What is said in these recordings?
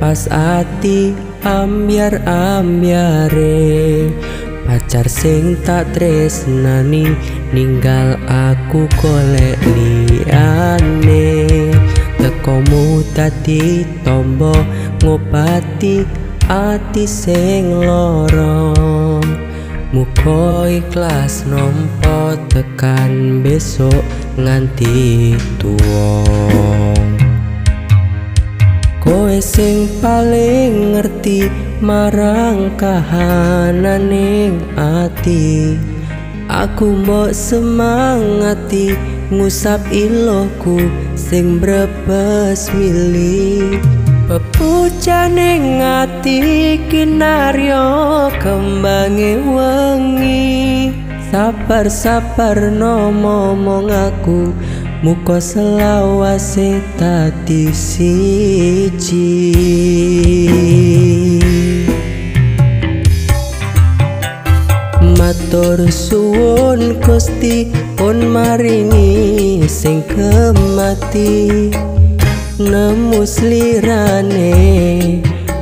pas ati ambiar ambiare pacar sing tak tresnani ninggal aku golek liyane. Tekomu tadi tombo ngobati ati sing loro Muko ikhlas nompo tekan besok nganti tuwa Koe sing paling ngerti marang kahananing ati. Aku mbok semangati ngusap iloku sing brebes milih Pepucane ngati kinaryo kembange wengi. Sabar sabar no momong aku Muka selawase tadi siji. Matur suwun Gusti pun maringi sing kemati. Nemu slirane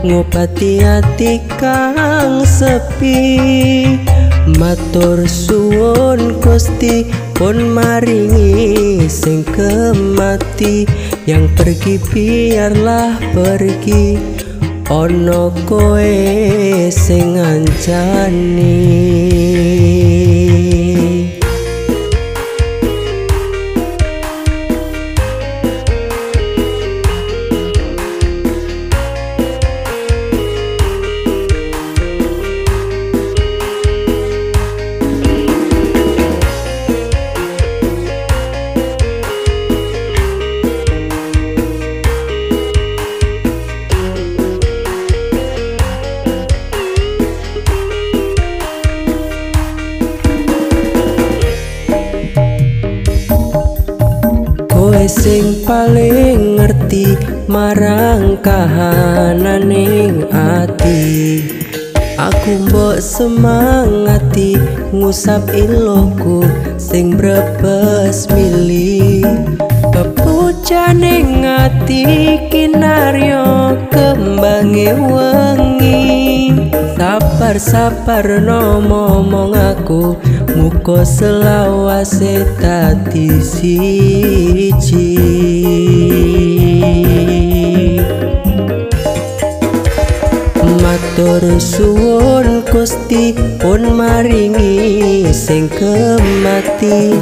ngobati ati kang sepi matur suwun Gusti. Pun maringi sing kemati. Yang pergi biarlah pergi. Ono koe sing ngancani Koe sing paling ngerti marang kahananing ati. Aku mbok semangati ngusap iloku sing brebes mili. Pepucane ngati kinaryo kembange wengi Sabar sabar no momong aku. Muko selawase tadi siji. Matur suwun Gusti pun maringi sing kemati.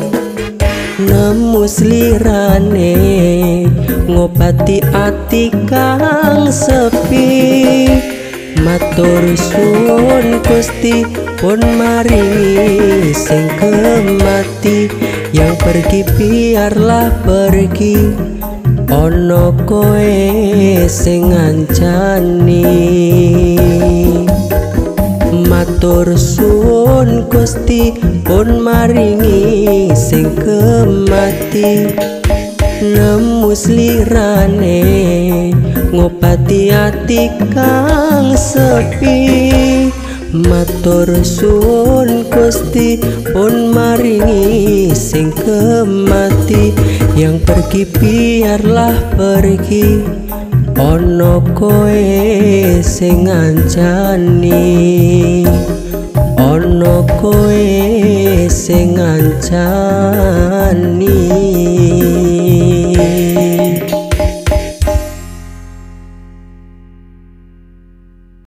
Nemu slirane ngobati ati kang sepi matur suwun Gusti. Pun maringi sing kemati. Yang pergi biarlah pergi. Ono koe sing ngancani. Matur suwun Gusti. Pun maringi sing kemati. Nemu slirane ngobati ati kang sepi matur suwun Gusti pun maringi sing kemati. Yang pergi biarlah pergi ono koe sing ngancani. Ono koe sing ngancani